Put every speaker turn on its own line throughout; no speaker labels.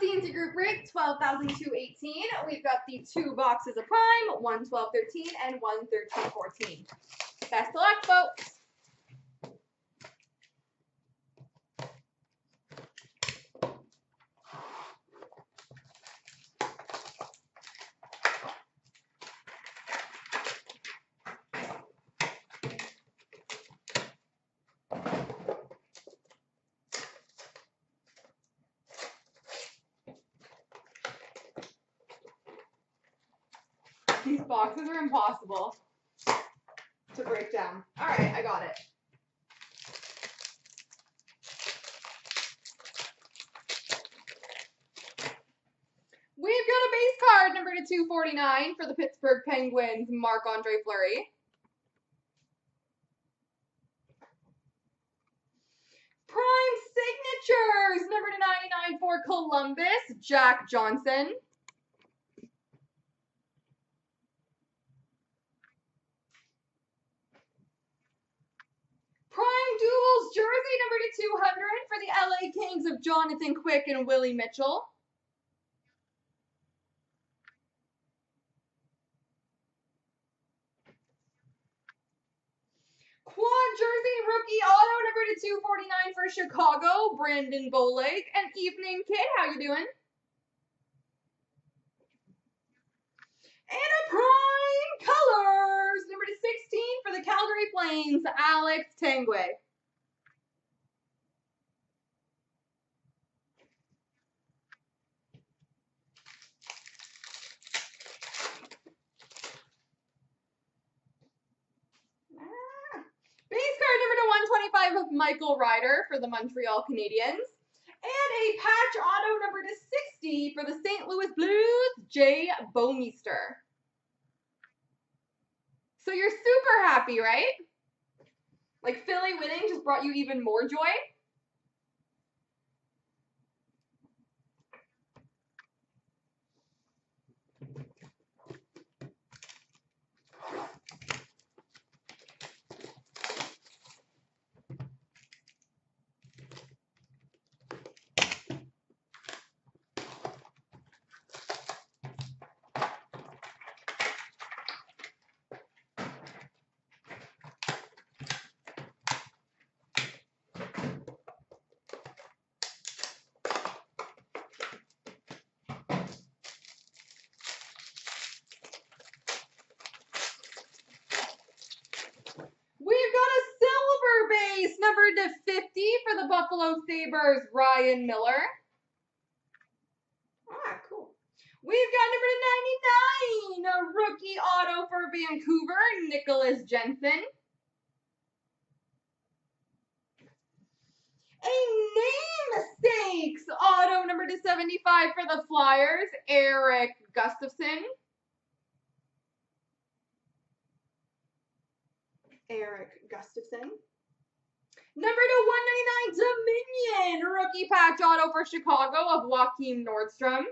CNC Group break 12,218. We've got the two boxes of Prime, 1 12 13 and 1 13 14. Best of luck, folks. These boxes are impossible to break down. All right, I got it. We've got a base card number to 249 for the Pittsburgh Penguins, Marc-Andre Fleury. Prime Signatures, number to 99 for Columbus, Jack Johnson. Prime Duels jersey number to 200 for the LA Kings of Jonathan Quick and Willie Mitchell. Quad jersey rookie auto number to 249 for Chicago, Brandon Bollig. And evening kid, how you doing? And a prime colors number to 16 for the Calgary Flames, Alex Tanguay. 25 of Michael Ryder for the Montreal Canadiens. And a patch auto number to 60 for the St. Louis Blues, Jay Bouwmeester. So you're super happy, right? Like Philly winning just brought you even more joy. To 50 for the Buffalo Sabres, Ryan Miller. Ah, cool. We've got number to 99, a rookie auto for Vancouver, Nicklas Jensen. A namesakes auto number to 75 for the Flyers, Eric Gustafson. Eric Gustafsson. Number to 199, Dominion. Rookie patch auto for Chicago of Joakim Nordstrom.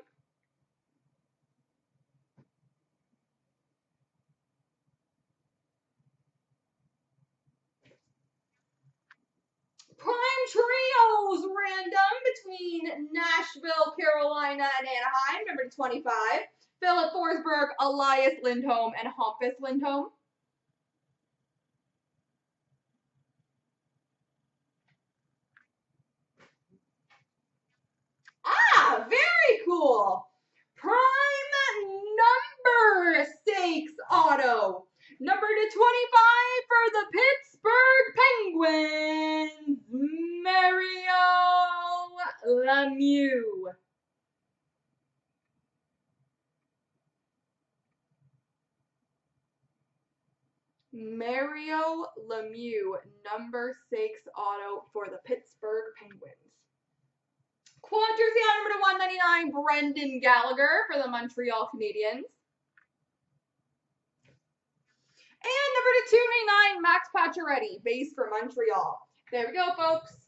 Prime Trios random between Nashville, Carolina, and Anaheim. Number to 25. Filip Forsberg, Elias Lindholm, and Hampus Lindholm. Ah, very cool. Prime number stakes auto. Number to 25 for the Pittsburgh Penguins, Mario Lemieux. Mario Lemieux, number six auto for the Pittsburgh Penguins. Quad jersey number to 199, Brendan Gallagher for the Montreal Canadiens. And number to 299, Max Pacioretty, base for Montreal. There we go, folks.